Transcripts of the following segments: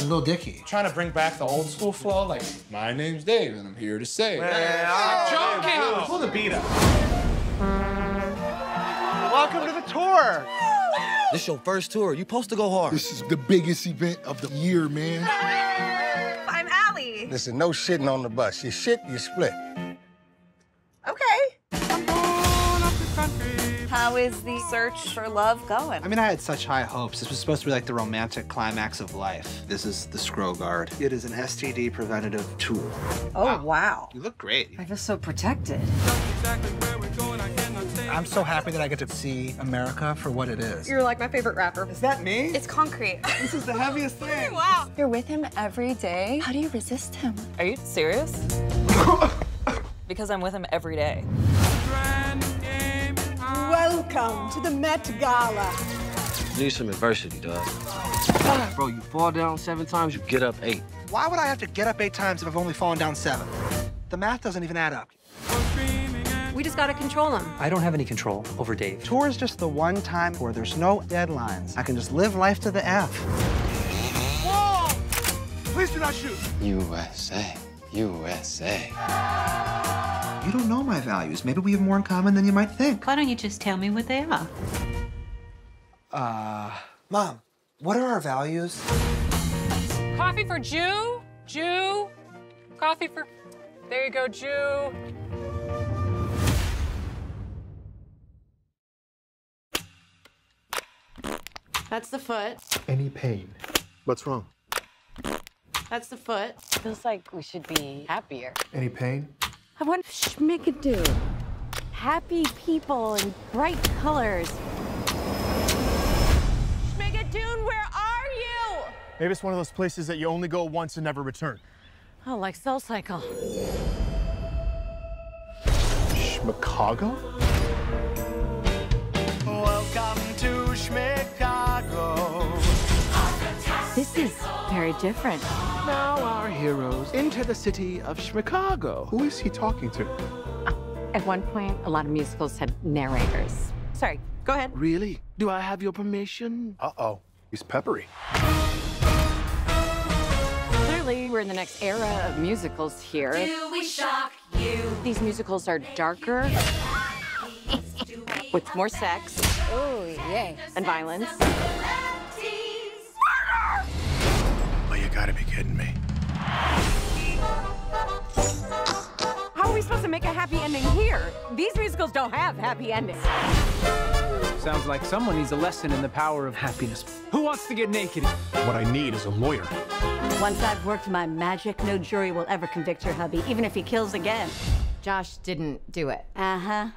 like Lil Dicky. Trying to bring back the old school flow, like, my name's Dave, and I'm here to say. I'm joking! Pull the beat up. Welcome to the tour. This is your first tour. You supposed to go hard. This is the biggest event of the year, man. I'm Allie. Listen, no shitting on the bus. You shit, you split. Okay. How is the search for love going? I mean, I had such high hopes. This was supposed to be like the romantic climax of life. This is the Scro Guard. It is an STD preventative tool. Oh, wow. You look great. I feel so protected. I'm so happy that I get to see America for what it is. You're like my favorite rapper. Is that me? It's concrete. This is the heaviest thing. wow. You're with him every day. How do you resist him? Are you serious? because I'm with him every day. Welcome to the Met Gala. Need some adversity, dog. Bro, you fall down seven times, you get up eight. Why would I have to get up eight times if I've only fallen down seven? The math doesn't even add up. We just gotta control him. I don't have any control over Dave. Tour is just the one time where there's no deadlines. I can just live life to the F. Whoa! Please do not shoot. USA. USA. You don't know my values. Maybe we have more in common than you might think. Why don't you just tell me what they are? Uh, Mom, what are our values? Coffee for Jew? Jew? Coffee for. There you go, Jew. That's the foot. Any pain? What's wrong? That's the foot. Feels like we should be happier. Any pain? I want Schmigadoon. Happy people and bright colors. Schmigadoon, where are you? Maybe it's one of those places that you only go once and never return. Oh, like Soul Cycle. Chicago? Welcome to Chicago. This is very different. Now our heroes enter the city of Chicago. Who is he talking to? Uh, at one point, a lot of musicals had narrators. Sorry, go ahead. Really? Do I have your permission? Uh-oh. He's peppery. Clearly, we're in the next era of musicals here. Do we shock you? These musicals are darker, with more sex Oh, yeah. and violence. Oh, you gotta be kidding supposed to make a happy ending here? These musicals don't have happy endings. Sounds like someone needs a lesson in the power of happiness. Who wants to get naked? What I need is a lawyer. Once I've worked my magic, no jury will ever convict your hubby, even if he kills again. Josh didn't do it. Uh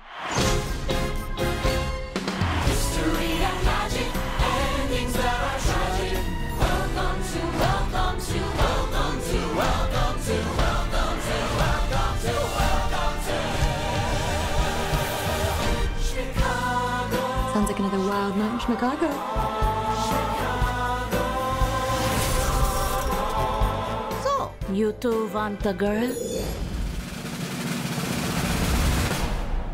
another wild night in Chicago. So, you two want a girl?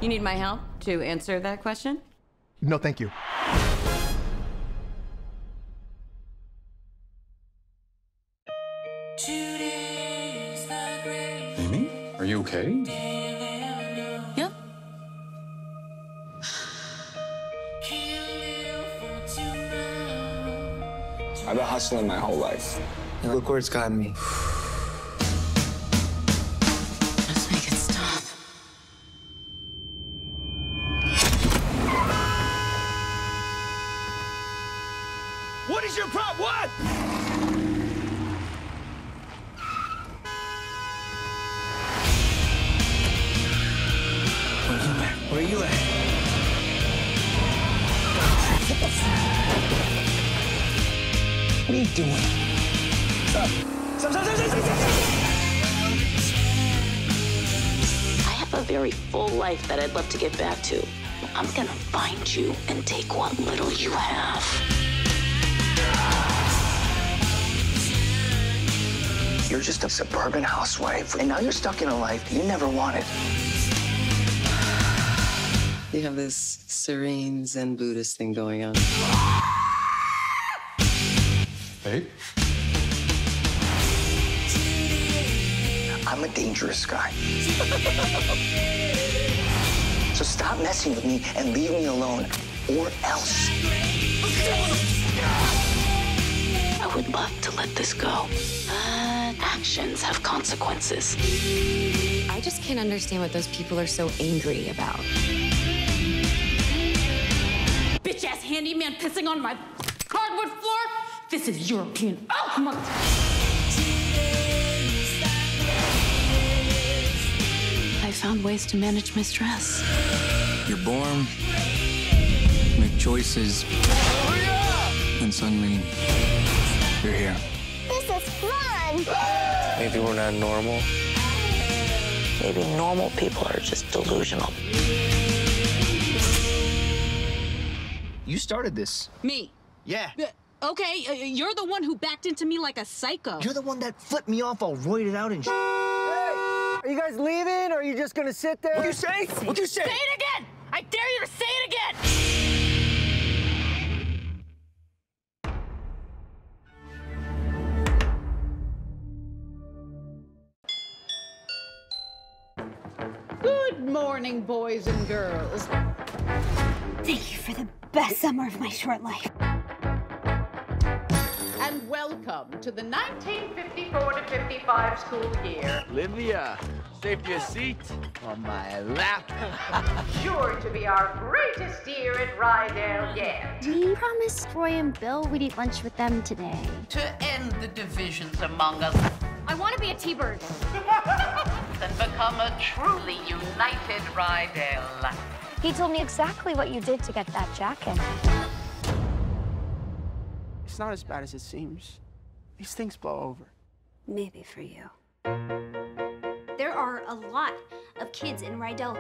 You need my help to answer that question? No, thank you. Hustling my whole life. Look where it's gotten me. What are you doing? I have a very full life that I'd love to get back to. I'm gonna find you and take what little you have. You're just a suburban housewife, and now you're stuck in a life you never wanted. You have this serene Zen Buddhist thing going on. Babe? I'm a dangerous guy. so stop messing with me and leave me alone, or else. I would love to let this go, but actions have consequences. I just can't understand what those people are so angry about. Bitch ass handyman pissing on my hardwood floor? This is European. Oh, come on. I found ways to manage my stress. You're born, make choices, and suddenly you're here. This is fun! Maybe we're not normal. Maybe normal people are just delusional. You started this. Me. Yeah. Okay, uh, you're the one who backed into me like a psycho. You're the one that flipped me off all roided out and sh- Hey! Are you guys leaving, or are you just gonna sit there? What'd you say? What'd you say? Say it again! I dare you to say it again! Good morning, boys and girls. Thank you for the best summer of my short life. And welcome to the 1954 to 55 school year. Livia, save your seat on my lap. Sure to be our greatest year at Rydell yet. We promised Roy and Bill we'd eat lunch with them today. To end the divisions among us, I want to be a T-bird. and become a truly united Rydell. He told me exactly what you did to get that jacket. It's not as bad as it seems. These things blow over. Maybe for you. There are a lot of kids in Rydell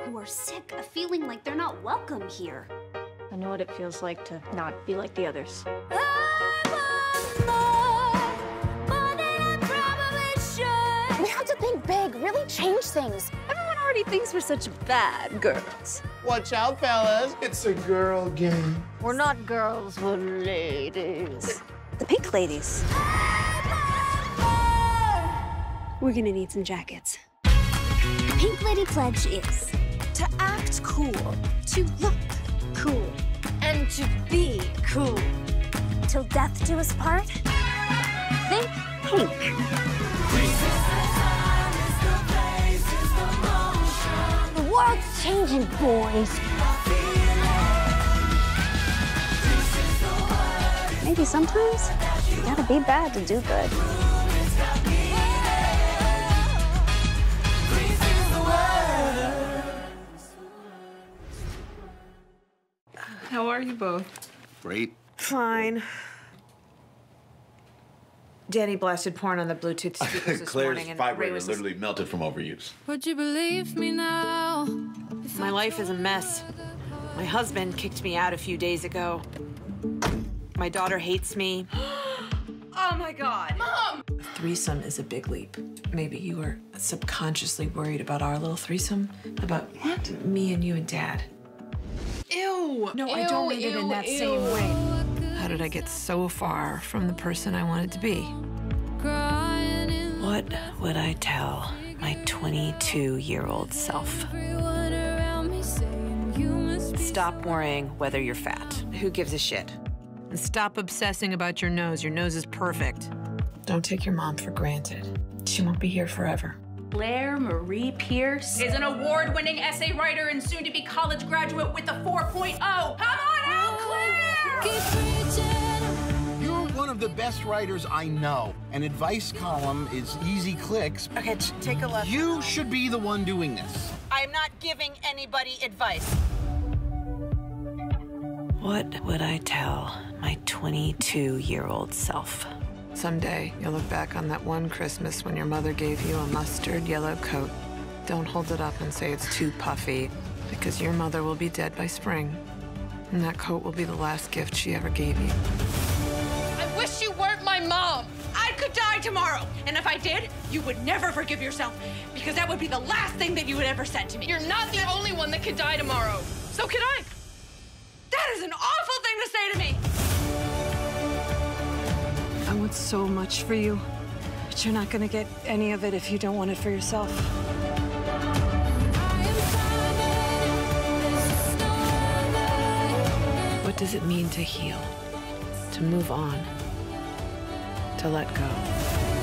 who are sick of feeling like they're not welcome here. I know what it feels like to not be like the others. We have to think big, really change things. Everyone already thinks we're such bad girls. Watch out, fellas. It's a girl game. We're not girls, we're ladies. Pink ladies. We're gonna need some jackets. Pink Lady Pledge is to act cool, to look cool, and to be cool. Till death do us part. Think pink. The world's changing, boys. Maybe sometimes you gotta be bad to do good. How are you both? Great. Fine. Danny blasted porn on the Bluetooth speakers this Claire's morning, and Ray vibrator was literally melted from overuse. Would you believe me now? My life is a mess. My husband kicked me out a few days ago. My daughter hates me. Oh my god! Mom! Threesome is a big leap. Maybe you were subconsciously worried about our little threesome? About what? Me and you and Dad. Ew! No, I don't mean it in that same way. How did I get so far from the person I wanted to be? What would I tell my 22 year old self? Stop worrying whether you're fat. Who gives a shit? And stop obsessing about your nose. Your nose is perfect. Don't take your mom for granted. She won't be here forever. Claire Marie Pierce is an award winning essay writer and soon to be college graduate with a 4.0. Come on out, Claire! You're one of the best writers I know. An advice column is easy clicks. Okay, take a look. You should be the one doing this. I'm not giving anybody advice. What would I tell my 22 year old self? Someday you'll look back on that one Christmas when your mother gave you a mustard yellow coat. Don't hold it up and say it's too puffy, because your mother will be dead by spring. And that coat will be the last gift she ever gave you. I wish you weren't my mom. I could die tomorrow. And if I did, you would never forgive yourself because that would be the last thing that you would ever said to me. You're not the only one that could die tomorrow. So can I. That is an awful thing to say to me. I want so much for you. But you're not gonna get any of it if you don't want it for yourself. What does it mean to heal? To move on? To let go?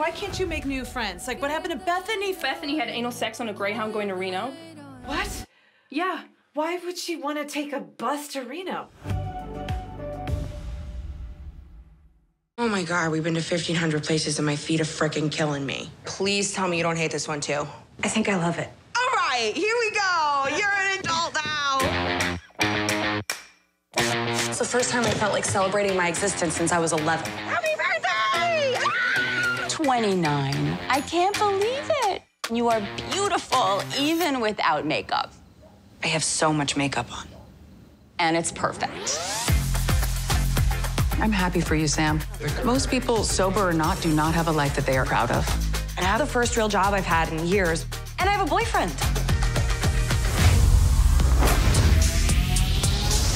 Why can't you make new friends? Like, what happened to Bethany? Bethany had anal sex on a Greyhound going to Reno. What? Yeah. Why would she want to take a bus to Reno? Oh my god, we've been to 1,500 places and my feet are freaking killing me. Please tell me you don't hate this one too. I think I love it. All right, here we go. You're an adult now. It's the first time I felt like celebrating my existence since I was 11. Happy birthday! 29. I can't believe it. You are beautiful, even without makeup. I have so much makeup on. And it's perfect. I'm happy for you, Sam. Most people, sober or not, do not have a life that they are proud of. And I have the first real job I've had in years. And I have a boyfriend.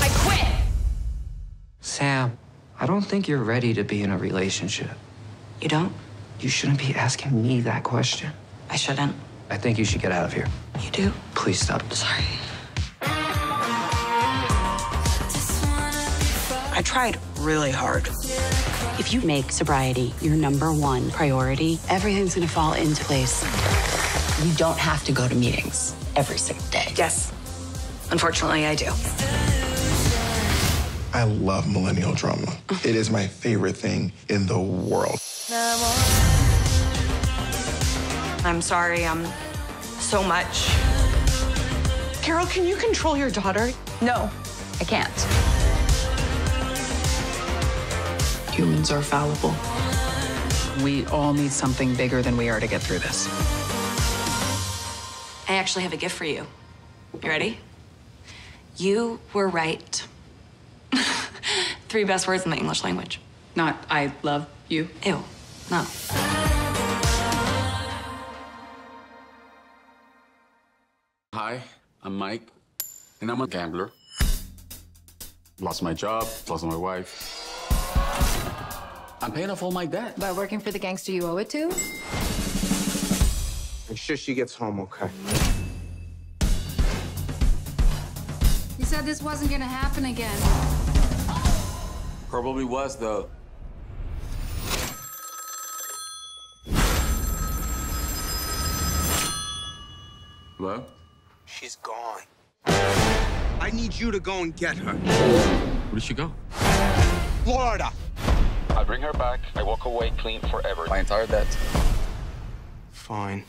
I quit. Sam, I don't think you're ready to be in a relationship. You don't? You shouldn't be asking me that question. I shouldn't. I think you should get out of here. You do? Please stop. Sorry. I tried really hard. If you make sobriety your number one priority, everything's gonna fall into place. You don't have to go to meetings every single day. Yes. Unfortunately, I do. I love millennial drama. It is my favorite thing in the world. I'm sorry, I'm so much. Carol, can you control your daughter? No, I can't. Humans are fallible. We all need something bigger than we are to get through this. I actually have a gift for you. You ready? You were right. Three best words in the English language. Not I love you. Ew. No. Hi, I'm Mike, and I'm a gambler. Lost my job, lost my wife. I'm paying off all my debt. By working for the gangster you owe it to? Make sure she gets home, okay? Said this wasn't gonna happen again. Probably was, though. Hello? She's gone. I need you to go and get her. Where did she go? Florida. I bring her back. I walk away clean forever. My entire debt. Fine.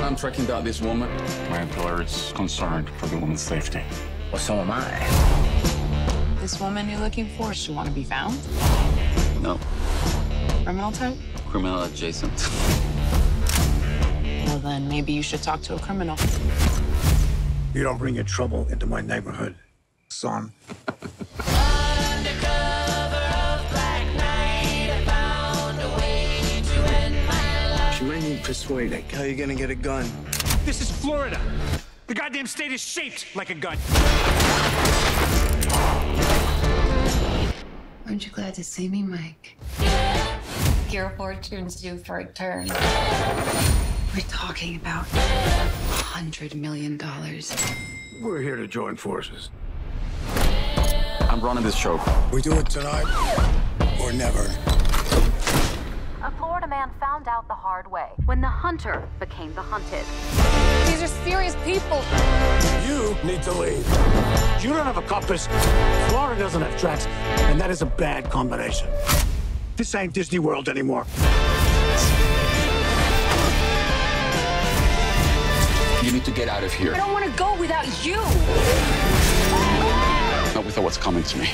I'm tracking down this woman. My employer is concerned for the woman's safety. Well, so am I. This woman you're looking for, she want to be found? No. Criminal type? Criminal adjacent. Well, then maybe you should talk to a criminal. You don't bring your trouble into my neighborhood, son. Persuading. How are you gonna get a gun? This is Florida. The goddamn state is shaped like a gun. Aren't you glad to see me, Mike? Your fortune's due for a turn. We're talking about a hundred million dollars. We're here to join forces. I'm running this show. We do it tonight or never. A man found out the hard way when the hunter became the hunted. These are serious people. You need to leave. You don't have a compass. Florida doesn't have tracks, and that is a bad combination. This ain't Disney World anymore. You need to get out of here. I don't want to go without you. Not without what's coming to me.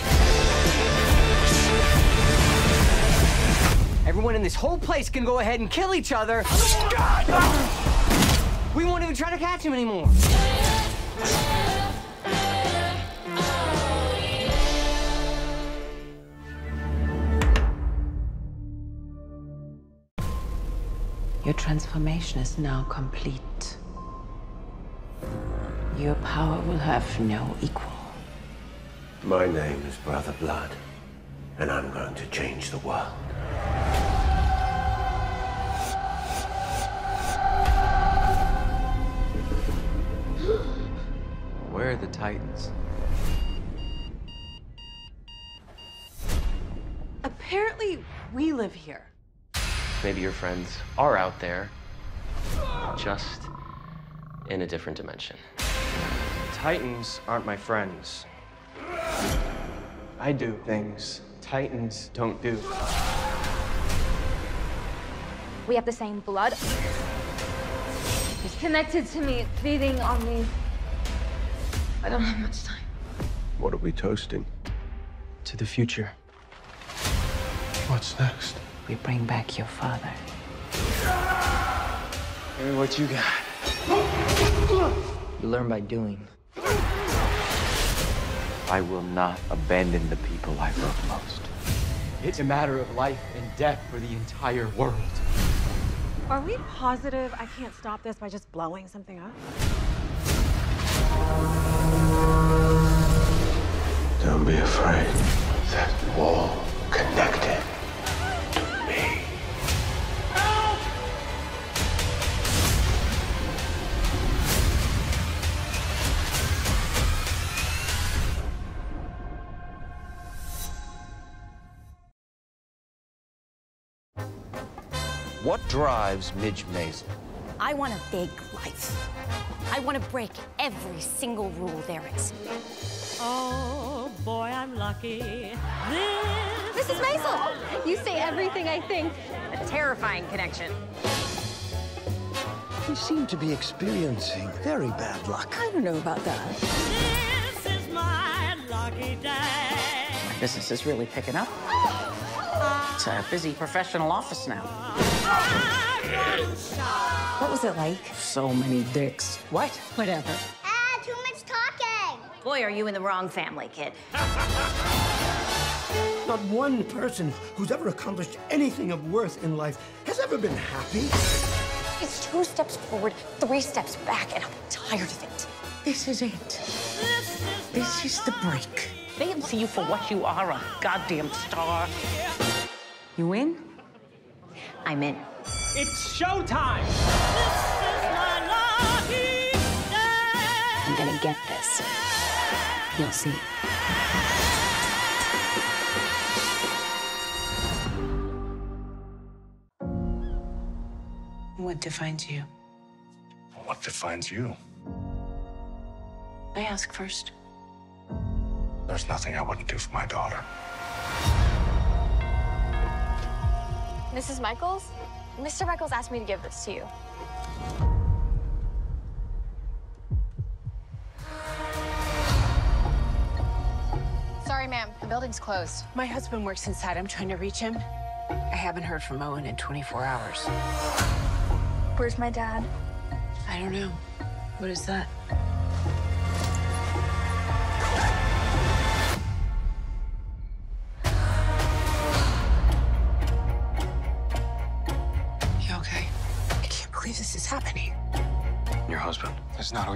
Everyone in this whole place can go ahead and kill each other. We won't even try to catch him anymore. Your transformation is now complete. Your power will have no equal. My name is Brother Blood, and I'm going to change the world. Titans? Apparently, we live here. Maybe your friends are out there, just in a different dimension. Titans aren't my friends. I do things Titans don't do. We have the same blood. He's connected to me, feeding on me. I don't have much time. What are we toasting? To the future. What's next? We bring back your father. Hey, what you got? You learn by doing. I will not abandon the people I love most. It's a matter of life and death for the entire world. Are we positive I can't stop this by just blowing something up? Don't be afraid. That wall connected to me. What drives Midge Maisel? I want a big life. I want to break every single rule there is. Oh, boy, I'm lucky. This Mrs. Maisel! You say everything I think. A terrifying connection. You seem to be experiencing very bad luck. I don't know about that. This is my lucky day. My business is really picking up. It's a busy professional office now. What was it like? So many dicks. What? Whatever. Ah, too much talking. Boy, are you in the wrong family, kid. Not one person who's ever accomplished anything of worth in life has ever been happy. It's two steps forward, three steps back, and I'm tired of it. This is it. This is the break. They didn't see you for what you are, a goddamn star. You in? I'm in. It's showtime! I'm gonna get this. You'll see. What defines you? What defines you? I ask first. There's nothing I wouldn't do for my daughter. Mrs. Michaels? Mr. Michaels asked me to give this to you. Sorry, ma'am. The building's closed. My husband works inside. I'm trying to reach him. I haven't heard from Owen in 24 hours. Where's my dad? I don't know. What is that?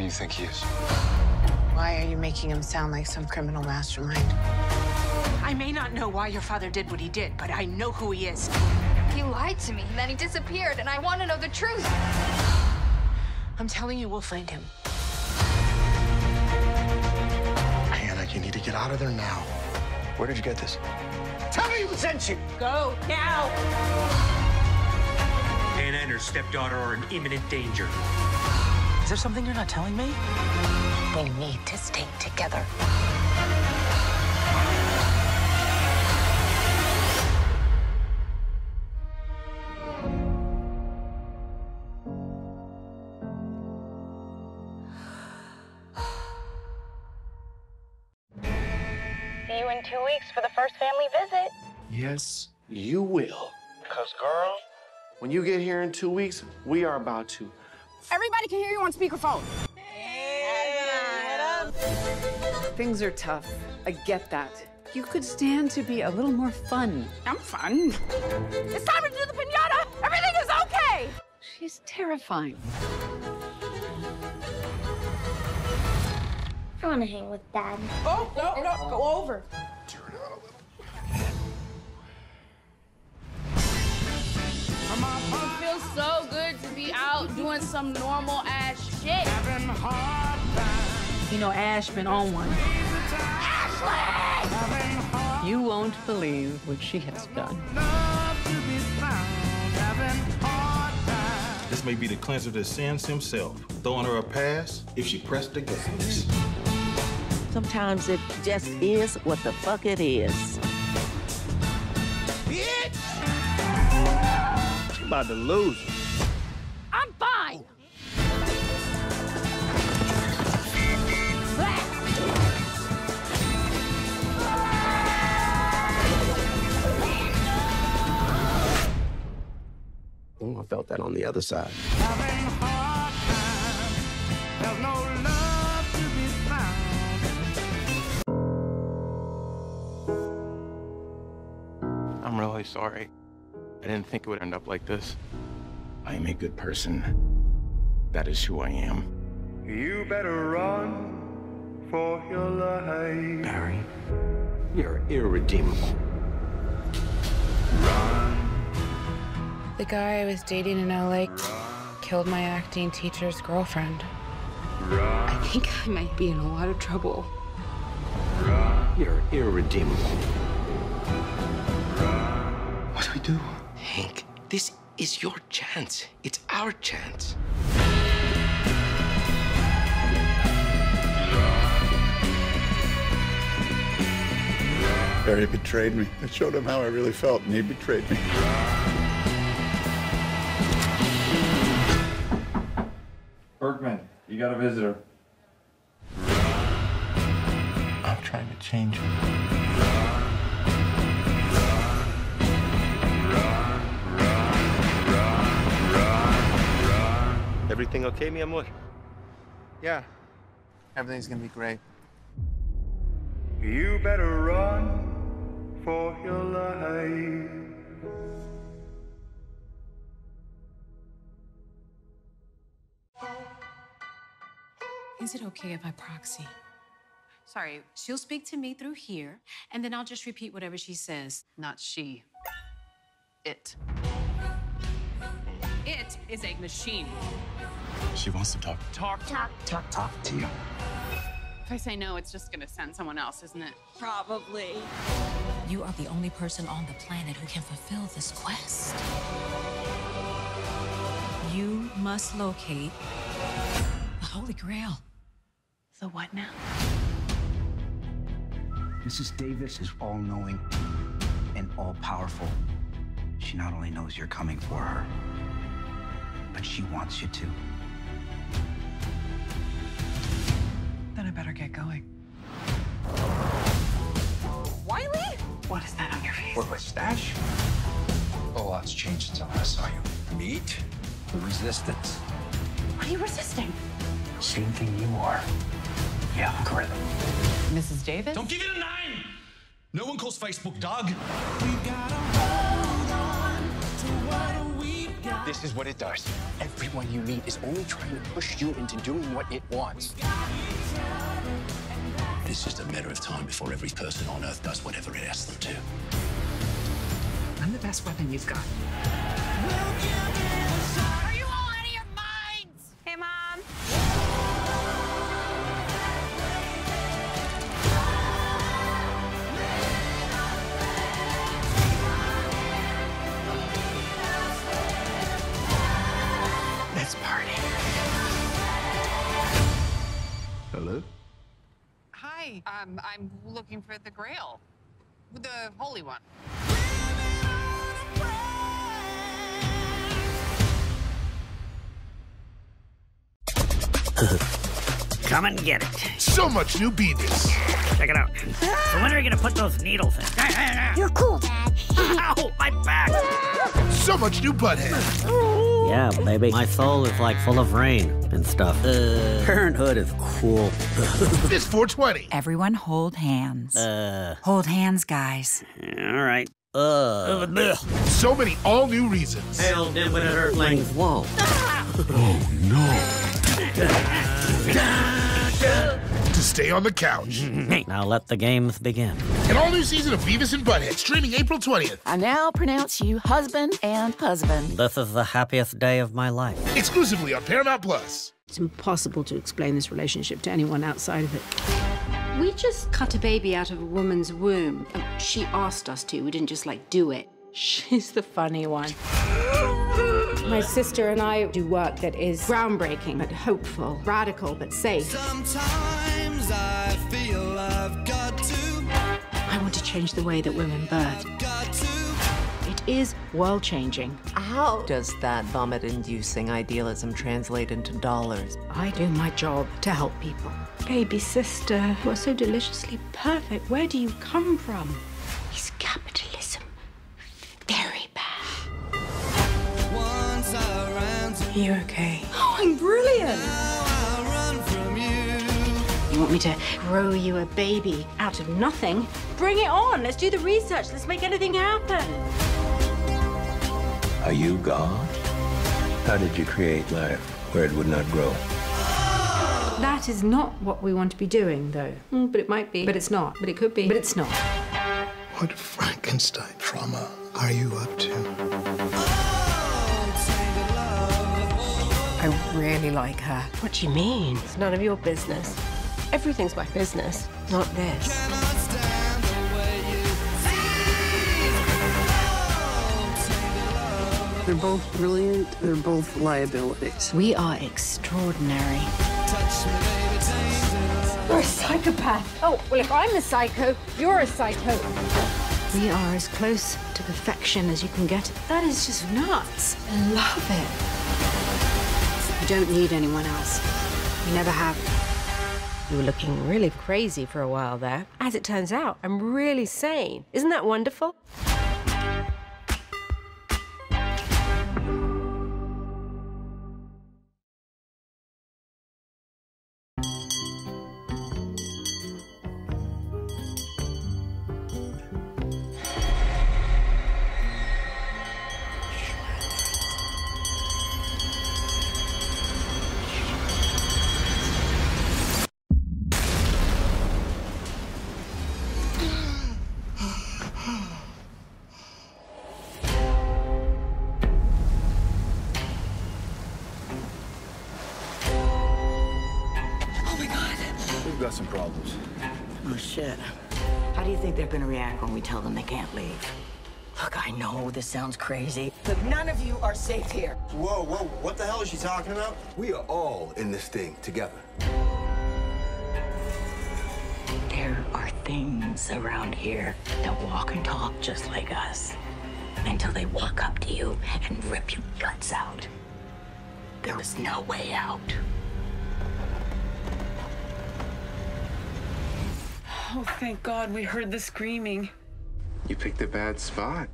You think he is. Why are you making him sound like some criminal mastermind? I may not know why your father did what he did, but I know who he is. He lied to me, and then he disappeared, and I want to know the truth. I'm telling you, we'll find him. Hannah, you need to get out of there now. Where did you get this? Tell me who sent you. Go now. Hannah and her stepdaughter are in imminent danger. Is there something you're not telling me? They need to stay together. See you in two weeks for the first family visit. Yes, you will. Because, girl, when you get here in two weeks, we are about to. Everybody can hear you on speakerphone. Things are tough. I get that. You could stand to be a little more fun. I'm fun. It's time to do the pinata. Everything is okay. She's terrifying. I want to hang with Dad. Oh, no, no, go over. It feels so good to be out doing some normal ass shit. You know Ash been on one. You won't believe what she has done. This may be the cleanser that sins himself, throwing her a pass if she pressed the gas. Sometimes it just is what the fuck it is. About to lose. I'm fine. Oh, I felt that on the other side. I'm really sorry. I didn't think it would end up like this. I am a good person. That is who I am. You better run for your life. Barry, you're irredeemable. The guy I was dating in LA killed my acting teacher's girlfriend. I think I might be in a lot of trouble. You're irredeemable. What do we do? Hank, this is your chance. It's our chance. Barry betrayed me. I showed him how I really felt, and he betrayed me. Berkman, you got a visitor. I'm trying to change him. Everything okay, mi amor? Yeah, everything's gonna be great. You better run for your life. Is it okay if I proxy? Sorry, she'll speak to me through here, and then I'll just repeat whatever she says. Not she. It. It is a machine. She wants to talk. Talk, talk, Talk, talk to you. If I say no, it's just gonna send someone else, isn't it? Probably. You are the only person on the planet who can fulfill this quest. You must locate the Holy Grail. The what now? Mrs. Davis is all knowing and all powerful. She not only knows you're coming for her, but she wants you to. Then I better get going. Wiley? What is that on your face? What, my stash? A lot's changed since I last saw you. Meet the resistance. What are you resisting? Same thing you are. Yeah, algorithm. Mrs. Davis? Don't give it a nine! No one calls Facebook dog. This is what it does. Everyone you meet is only trying to push you into doing what it wants. It's just a matter of time before every person on Earth does whatever it asks them to. I'm the best weapon you've got. Um, I'm looking for the Grail. The Holy One. Come and get it. So much new Beavis. Check it out. So when are you gonna put those needles in? You're cool, Dad. Ow, my back! So much new butthead. Yeah, baby. My soul is like full of rain and stuff. Parenthood is cool. It's 420. Everyone hold hands. Uh. Hold hands, guys. All right. Uh. So many all new reasons. Hail, dimwitted earthlings. Whoa. Oh no. to stay on the couch. Now let the games begin. An all new season of Beavis and Butthead streaming April 20th. I now pronounce you husband and husband. This is the happiest day of my life. Exclusively on Paramount Plus. It's impossible to explain this relationship to anyone outside of it. We just cut a baby out of a woman's womb. She asked us to. We didn't just like do it. She's the funny one. My sister and I do work that is groundbreaking, but hopeful, radical, but safe. Sometimes I feel I've got to. I want to change the way that women birth. It is world changing. How does that vomit inducing idealism translate into dollars? I do my job to help people. Baby sister, you are so deliciously perfect. Where do you come from? Is capitalism ran to You okay? Oh, I'm brilliant. I run from you. You want me to grow you a baby out of nothing? Bring it on. Let's do the research. Let's make anything happen. Are you God? How did you create life where it would not grow? That is not what we want to be doing, though. Mm, but it might be. But it's not. But it could be. But it's not. What Frankenstein trauma are you up to? I really like her. What do you mean? It's none of your business. Everything's my business, not this. They're both brilliant. They're both liabilities. We are extraordinary. You're a psychopath. Oh, well, if I'm a psycho, you're a psycho. We are as close to perfection as you can get. That is just nuts. I love it. You don't need anyone else. You never have. You were looking really crazy for a while there. As it turns out, I'm really sane. Isn't that wonderful? Can't leave? Look, I know this sounds crazy, but none of you are safe here. Whoa, whoa, what the hell is she talking about? We are all in this thing together. There are things around here that walk and talk just like us until they walk up to you and rip your guts out. There is no way out. Oh, thank God we heard the screaming. You picked a bad spot.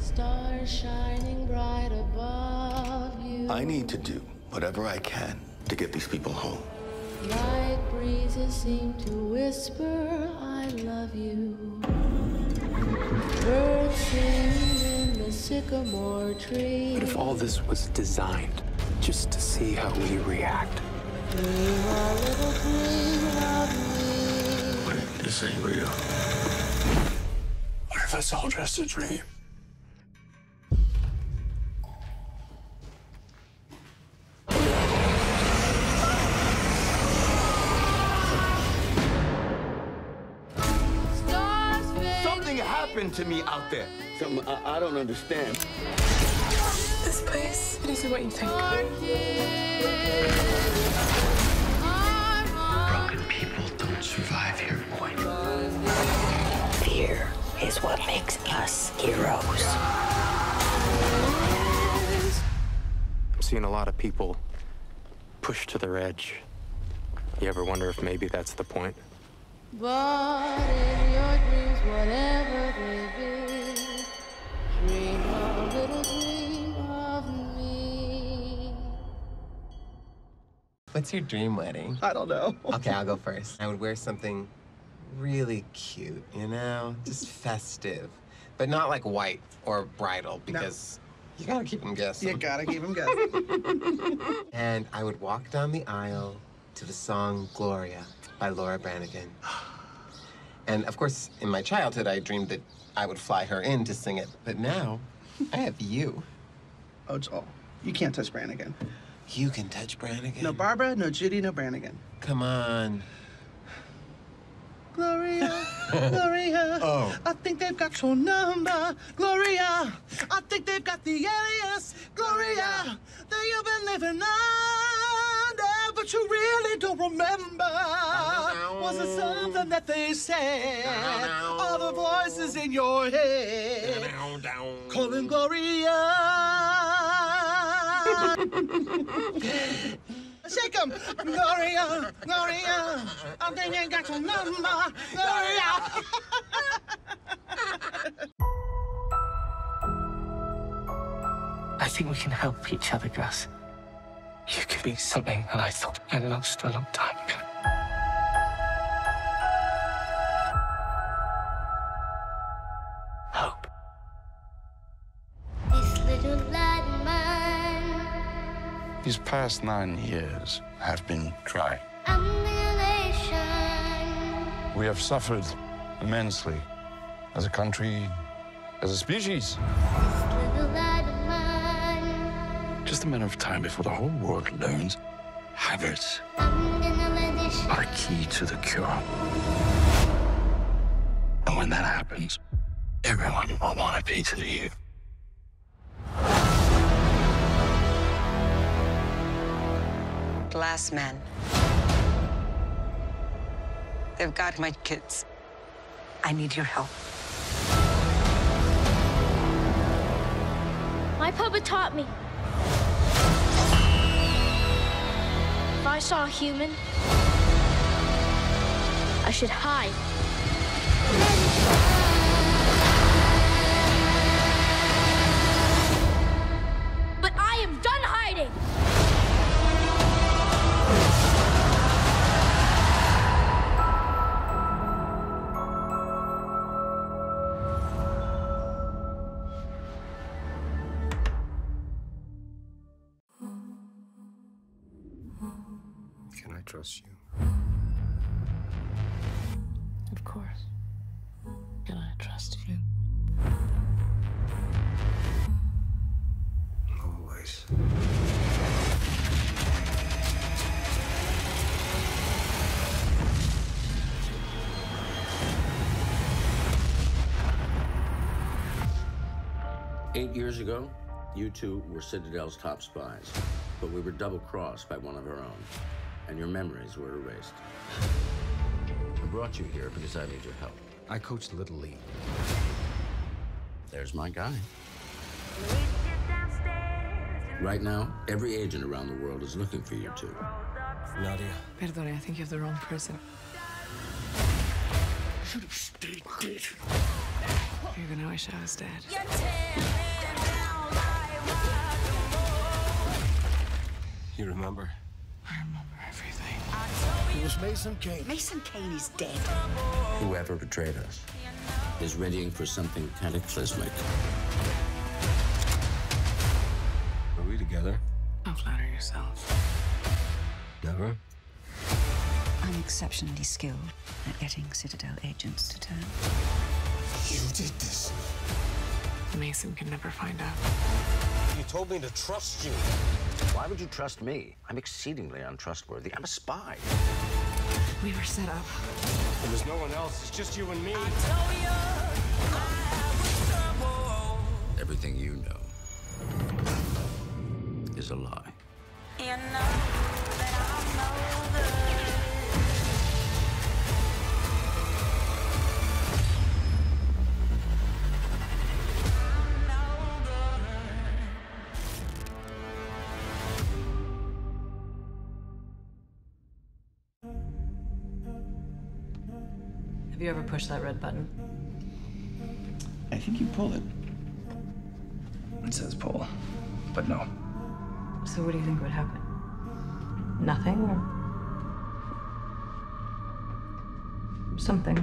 Stars shining bright above you. I need to do whatever I can to get these people home. Night breezes seem to whisper, I love you. Birds sing in the sycamore tree. What if all this was designed just to see how we react? Dream a little dream of me. What if this ain't real? What if it's all just a dream? Something happened to me out there. Something I, I don't understand. This place, it isn't what you think. Broken people don't survive here, boy. Fear is what makes us heroes. I'm seeing a lot of people pushed to their edge. You ever wonder if maybe that's the point? But in your dreams, whatever they be, dream What's your dream wedding? I don't know. Okay, I'll go first. I would wear something really cute, you know? Just festive. But not like white or bridal because you gotta keep them guessing. You gotta keep them guessing. and I would walk down the aisle to the song Gloria by Laura Branigan. And of course, in my childhood, I dreamed that I would fly her in to sing it. But now, I have you. Oh, it's all. You can't touch Branigan. You can touch Branigan. No Barbara, no Judy, no Branigan. Come on. Gloria, Gloria. Oh. I think they've got your number. Gloria, I think they've got the alias. Gloria, that you've been living under, but you really don't remember. Was it something that they said? All the voices in your head. Calling Gloria. Shake 'em, Gloria, Gloria. I think I got your number, Gloria. I think we can help each other, Gus. You could be something that I thought I lost a long time ago. These past nine years have been trying. annihilation. We have suffered immensely as a country, as a species. Little light of mine, Just a matter of time before the whole world learns hybrids I'm gonna let this are key to the cure. And when that happens, everyone will want a piece of you. Glass man. They've got my kids. I need your help. My papa taught me. If I saw a human, I should hide. Can I trust you? Of course. Can I trust you? Always. Eight years ago, you two were Citadel's top spies, but we were double crossed by one of our own, and your memories were erased. I brought you here because I need your help. I coached Little League. There's my guy. Right now, every agent around the world is looking for you two. Nadia. Perdone, I think you have the wrong person. Should have stayed dead. You're gonna wish I was dead. You remember? I remember everything. It was Mason Kane. Mason Kane is dead. Whoever betrayed us is readying for something cataclysmic. Are we together? Don't flatter yourself. Never. I'm exceptionally skilled at getting Citadel agents to turn. You did this. Mason can never find out. You told me to trust you. Why would you trust me? I'm exceedingly untrustworthy. I'm a spy. We were set up. And there's no one else. It's just you and me. Everything you know is a lie. You ever push that red button? I think you pull it. It says pull, but no. So what do you think would happen? Nothing? Or... something.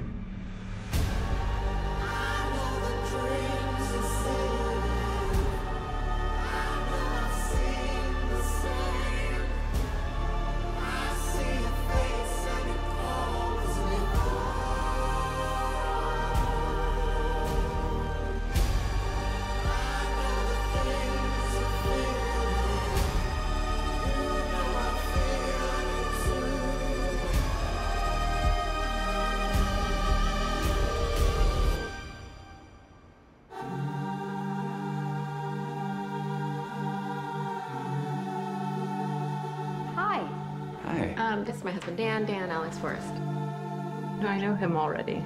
My husband Dan, Dan Alex Forrest. No, I know him already.